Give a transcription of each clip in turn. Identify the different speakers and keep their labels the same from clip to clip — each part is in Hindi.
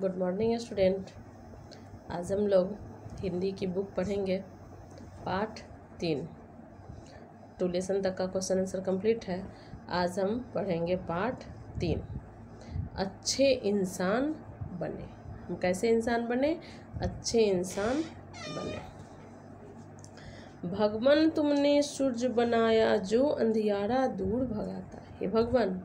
Speaker 1: गुड मॉर्निंग स्टूडेंट आज हम लोग हिंदी की बुक पढ़ेंगे पाठ तीन. टू लेसन तक का क्वेश्चन आंसर कंप्लीट है. आज हम पढ़ेंगे पाठ तीन. अच्छे इंसान बने. हम कैसे इंसान बने? अच्छे इंसान बने. भगवान तुमने सूर्य बनाया जो अंधियारा दूर भगाता हे भगवान.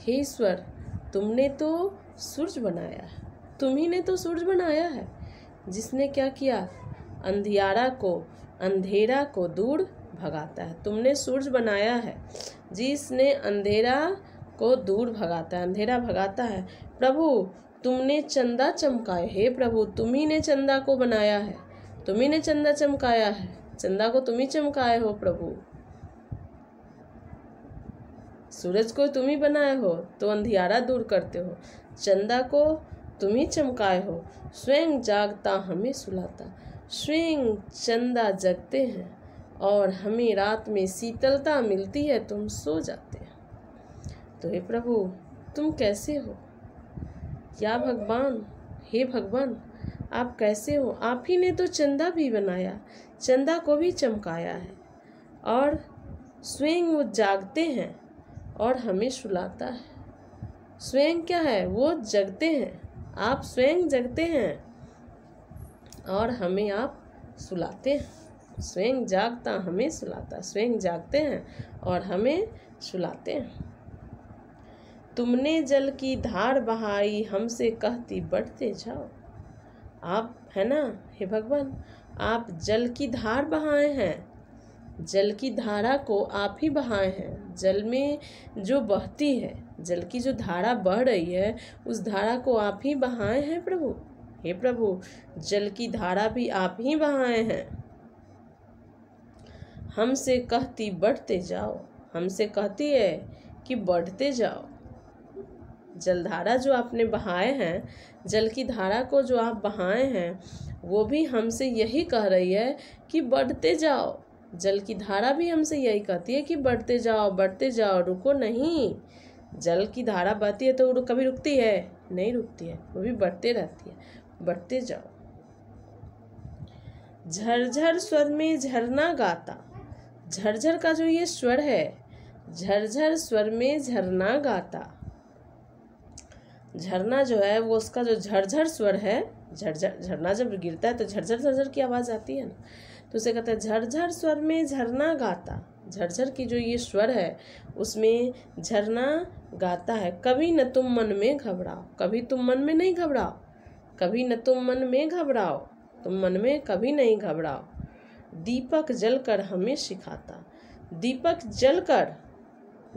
Speaker 1: हे ईश्वर, तुमने तो सूर्य बनाया है। तुम्ही ने तो सूर्य बनाया है। जिसने क्या किया? अंधियारा को, अंधेरा को दूर भगाता है। तुमने सूर्य बनाया है। जिसने अंधेरा को दूर भगाता है, अंधेरा भगाता है। प्रभु, तुमने चंदा चमकाए हे प्रभु, तुम्ही ने चंदा को बनाया है। तुम्ही ने चंदा चमकाया है। चंदा को तुम ही चमकाए हो प्रभु। सूरज को तुम ही बनाए हो तो अंधियारा दूर करते हो। चंदा को, तुम ही चमकाए हो। स्वयं जागता हमें सुलाता। स्वयं चंदा जगते हैं और हमें रात में शीतलता मिलती है, तुम सो जाते हैं। तो हे प्रभु, तुम कैसे हो? या भगवान, हे भगवान, आप कैसे हो? आप ही ने तो चंदा भी बनाया, चंदा को भी चमकाया है। और स्वयं वो जागते हैं और हमें सुलाता है। स्वयं क्या है? वो जगते हैं। आप स्वयं जगते हैं और हमें आप सुलाते हैं। स्वयं जागता हमें सुलाता, स्वयं जागते हैं और हमें सुलाते हैं। तुमने जल की धार बहाई, हमसे कहती बढ़ते जाओ। आप, है ना? हे भगवान, आप जल की धार बहाए हैं। जल की धारा को आप ही बहाए हैं। जल में जो बहती है जल की जो धारा बह रही है, उस धारा को आप ही बहाए हैं प्रभु। हे प्रभु, जल की धारा भी आप ही बहाए हैं। हमसे कहती, बढ़ते जाओ। हमसे कहती है कि बढ़ते जाओ। जलधारा जो आपने बहाए हैं, जल की धारा को जो आप बहाए हैं, वो भी हमसे यही कह रही है कि बढ़ते जाओ। जल की धारा भी हमसे यही कहती है कि बढ़ते जाओ बढ़ते जाओ, रुको नहीं। जल की धारा बहती है तो कभी रुकती है? नहीं रुकती है, वो भी बढ़ते रहती है। बढ़ते जाओ। झरझर स्वर में झरना गाता। झरझर का जो ये स्वर है, झरझर स्वर में झरना गाता। झरना जो है, वो उसका जो झरझर स्वर है, झरझर, झरना जब गिरता है तो झरझर झरझर की आवाज़ आती है ना? तो उसे कहते हैं, झरझर स्वर में झरना गाता। झरझर की जो ये स्वर है, उसमें झरना गाता है। कभी न तुम मन में घबराओ, कभी तुम मन में नहीं घबराओ, कभी न तुम मन में घबराओ, तुम मन में कभी नहीं घबराओ। दीपक जलकर हमें सिखाता, दीपक जलकर,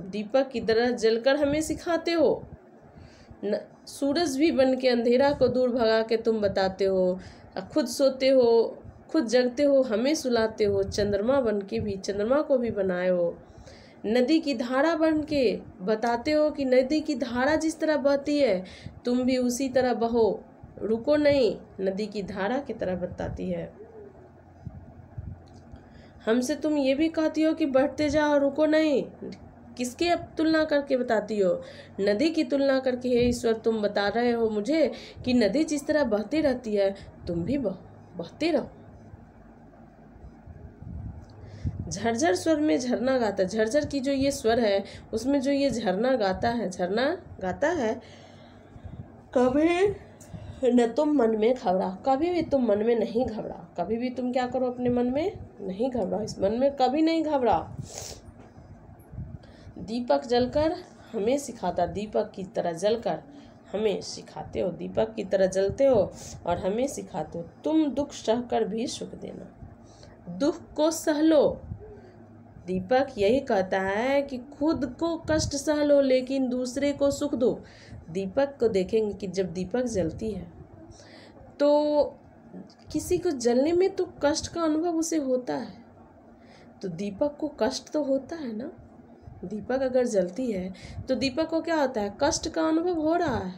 Speaker 1: दीपक की तरह जलकर हमें सिखाते हो। न, सूरज भी बन के अंधेरा को दूर भगा के तुम बताते हो, खुद सोते हो खुद जगते हो, हमें सुलाते हो, चंद्रमा बन के भी, चंद्रमा को भी बनाए हो। नदी की धारा बन के बताते हो कि नदी की धारा जिस तरह बहती है, तुम भी उसी तरह बहो। रुको नहीं, नदी की धारा की तरह बताती है। हमसे तुम ये भी कहती हो कि बढ़ते जाओ, रुको नहीं। किसके अब तुलना करके बताती हो? नदी की तुलना करके, हे ईश्वर, तुम बता रहे हो मुझे कि नदी जिस तरह बहती रहती है, तुम भी बह, बहते रहो। झरझर स्वर में झरना गाता, झरझर की जो ये स्वर है, उसमें जो ये झरना गाता है, झरना गाता है, कभी न तुम मन में घबरा, कभी भी तुम मन में नहीं घबरा, कभी भी तुम क्या करो अपने मन में? नहीं घबराओ इस मन में कभी नहीं घबराओ दीपक जलकर हमें सिखाता, दीपक की तरह जलकर हमें सिखाते हो, दीपक की तरह जलते हो और हमें सिखाते हो, तुम दुख सहकर भी सुख देना। दुख को सह लो दीपक यही कहता है कि खुद को कष्ट सह लो, लेकिन दूसरे को सुख दो। दीपक को देखेंगे कि जब दीपक जलती है तो किसी को जलने में तो कष्ट का अनुभव उसे होता है। तो दीपक को कष्ट तो होता है ना? दीपक अगर जलती है तो दीपक को क्या होता है? कष्ट का अनुभव हो रहा है।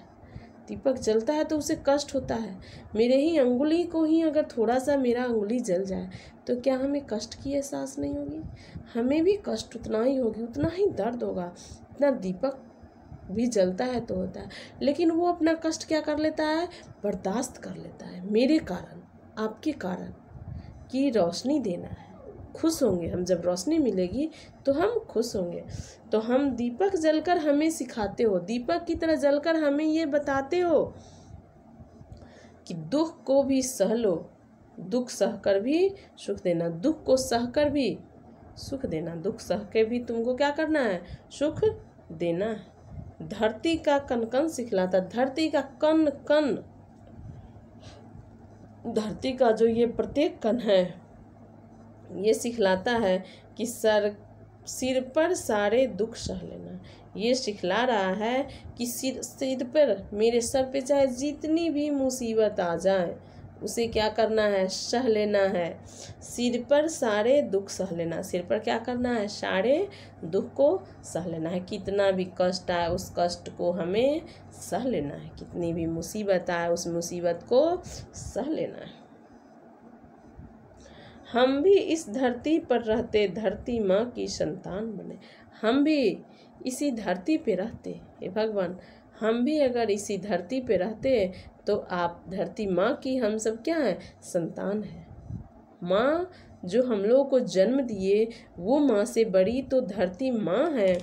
Speaker 1: दीपक जलता है तो उसे कष्ट होता है। मेरे ही अंगुली को ही अगर थोड़ा सा मेरा अंगुली जल जाए तो क्या हमें कष्ट की एहसास नहीं होगी? हमें भी कष्ट उतना ही होगी, उतना ही दर्द होगा। इतना दीपक भी जलता है तो होता है। लेकिन वो अपना कष्ट क्या कर लेता है? बर्दाश्त कर लेता है। मेरे कारण, आपके कारण, की रोशनी देना है। खुश होंगे, हम जब रोशनी मिलेगी तो हम खुश होंगे। तो हम दीपक जलकर हमें सिखाते हो। दीपक की तरह जलकर हमें ये बताते हो कि दुख को भी सह लो। दुख सहकर भी सुख देना। दुख को सहकर भी सुख देना। दुख सह के भी तुमको क्या करना है? सुख देना धरती का कन कन सिखलाता। धरती का कन कन धरती का जो ये प्रत्येक कन है ये सिखलाता है कि सर, सिर पर सारे दुख सह लेना। ये सिखला रहा है कि सिर सिर पर मेरे सर पे चाहे जितनी भी मुसीबत आ जाए, उसे क्या करना है? सह लेना है। सिर पर सारे दुख सह लेना। सिर पर क्या करना है? सारे दुख को सह लेना है। कितना भी कष्ट आए, उस कष्ट को हमें सह लेना है। कितनी भी मुसीबत आए, उस मुसीबत को सह लेना है। हम भी इस धरती पर रहते, धरती माँ की संतान बने। हम भी इसी धरती पे रहते, हे भगवान। हम भी अगर इसी धरती पे रहते तो आप, धरती माँ की हम सब क्या है? संतान है। माँ जो हम लोगों को जन्म दिए, वो माँ से बड़ी तो धरती माँ है,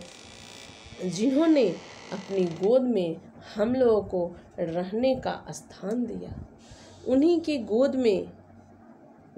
Speaker 1: जिन्होंने अपनी गोद में हम लोगों को रहने का स्थान दिया। उन्हीं की गोद में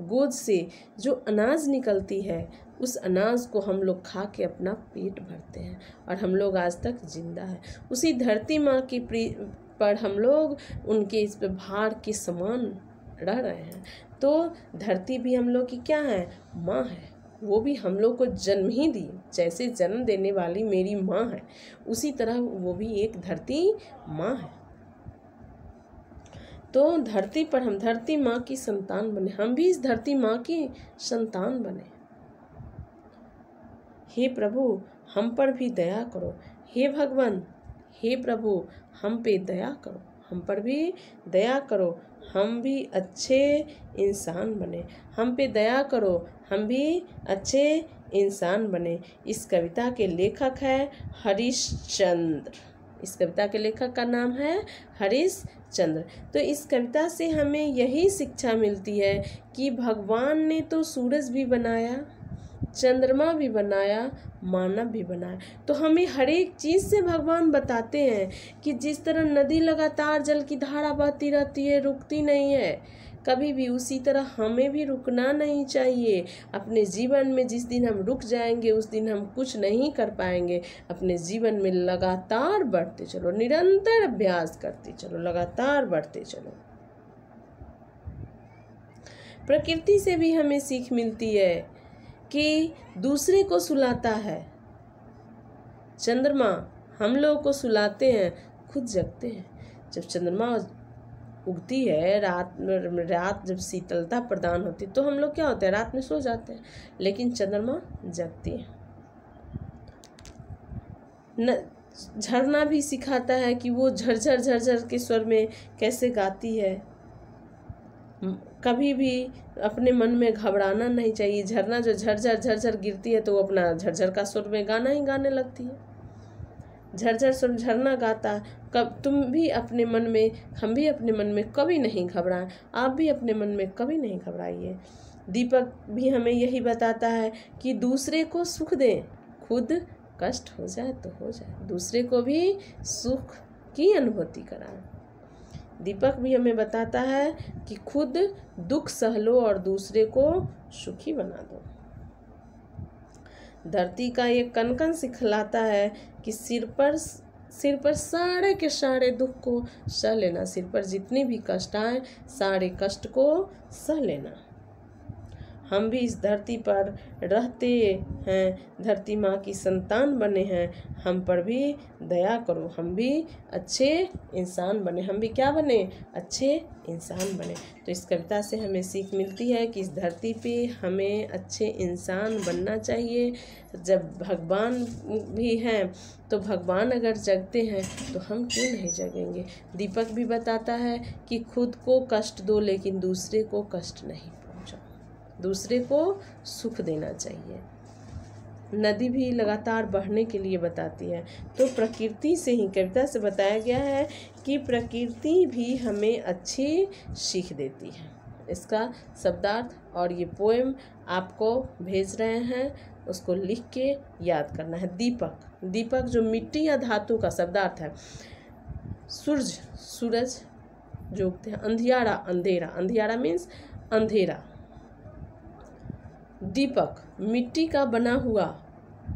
Speaker 1: गोद से जो अनाज निकलती है, उस अनाज को हम लोग खा के अपना पेट भरते हैं और हम लोग आज तक ज़िंदा है। उसी धरती माँ की प्री, पर हम लोग उनके इस पे भार के समान रह रहे हैं। तो धरती भी हम लोग की क्या है? माँ है। वो भी हम लोग को जन्म ही दी, जैसे जन्म देने वाली मेरी माँ है। उसी तरह वो भी एक धरती माँ है। तो धरती पर हम धरती माँ की संतान बने। हम भी इस धरती माँ की संतान बने। हे प्रभु, हम पर भी दया करो। हे भगवान, हे प्रभु, हम पे दया करो। हम पर भी दया करो। हम भी अच्छे इंसान बने। हम पे दया करो। हम भी अच्छे इंसान बने। इस कविता के लेखक है हरीश चंद्र इस कविता के लेखक का नाम है हरीश चंद्र। तो इस कविता से हमें यही शिक्षा मिलती है कि भगवान ने तो सूरज भी बनाया, चंद्रमा भी बनाया, मानव भी बनाया। तो हमें हर एक चीज़ से भगवान बताते हैं कि जिस तरह नदी लगातार जल की धारा बहती रहती है, रुकती नहीं है। कभी भी उसी तरह हमें भी रुकना नहीं चाहिए। अपने जीवन में जिस दिन हम रुक जाएँगे, उस दिन हम कुछ नहीं कर पाएँगे। अपने जीवन में लगातार बढ़ते चलो, निरंतर अभ्यास करते चलो, लगातार बढ़ते चलो। प्रकृति से भी हमें सीख मिलती है कि दूसरे को सुलाता है। चंद्रमा हम लोगों को सुलाते हैं, खुद जगते हैं। जब चंद्रमा उगती है, रात रात जब शीतलता प्रदान होती तो हम लोग क्या होते हैं? रात में सो जाते हैं, लेकिन चंद्रमा जगती है। न, झरना भी सिखाता है कि वो झरझर झरझर के स्वर में कैसे गाती है। कभी भी अपने मन में घबराना नहीं चाहिए। झरना जो झरझर झरझर गिरती है तो वो अपना झरझर का स्वर में गाना ही गाने लगती है। झरझर सुर झरना गाता, कब तुम भी अपने मन में, हम भी अपने मन में कभी नहीं घबराएँ, आप भी अपने मन में कभी नहीं घबराइए। दीपक भी हमें यही बताता है कि दूसरे को सुख दें, खुद कष्ट हो जाए तो हो जाए, दूसरे को भी सुख की अनुभूति कराएँ। दीपक भी हमें बताता है कि खुद दुख सह लो और दूसरे को सुखी बना दो। धरती का ये कन कन सिखलाता है कि सिर पर सिर पर सारे के सारे दुख को सह लेना, सिर पर जितनी भी कष्ट आए, सारे कष्ट को सह लेना। हम भी इस धरती पर रहते हैं। धरती माँ की संतान बने हैं। हम पर भी दया करो। हम भी अच्छे इंसान बने। हम भी क्या बने? अच्छे इंसान बने। तो इस कविता से हमें सीख मिलती है कि इस धरती पे हमें अच्छे इंसान बनना चाहिए। जब भगवान भी हैं तो भगवान अगर जगते हैं तो हम क्यों नहीं जगेंगे? दीपक भी बताता है कि खुद को कष्ट दो, लेकिन दूसरे को कष्ट नहीं। दूसरे को सुख देना चाहिए। नदी भी लगातार बढ़ने के लिए बताती है। तो प्रकृति से ही, कविता से बताया गया है कि प्रकृति भी हमें अच्छी सीख देती है। इसका शब्दार्थ और ये पोएम आपको भेज रहे हैं, उसको लिख के याद करना है। दीपक दीपक जो मिट्टी या धातु का शब्दार्थ है। सूरज सूरज जो अंधियारा, अंधेरा। अंधियारा मीन्स अंधेरा। दीपक, मिट्टी का बना हुआ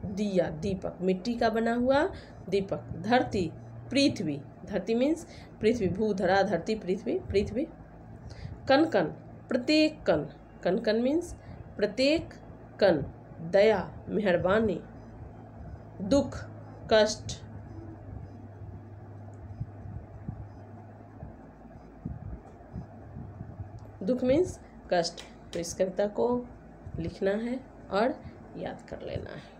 Speaker 1: दिया, दीपक, मिट्टी का बना हुआ दीपक, धरती, पृथ्वी, धरती मीन्स पृथ्वी भू धरा धरती, पृथ्वी पृथ्वी कन कन प्रत्येक कन कन कन मीन्स प्रत्येक कन, दया, मेहरबानी, दुख, कष्ट, दुख मीन्स कष्ट तो इस कविता को लिखना है और याद कर लेना है।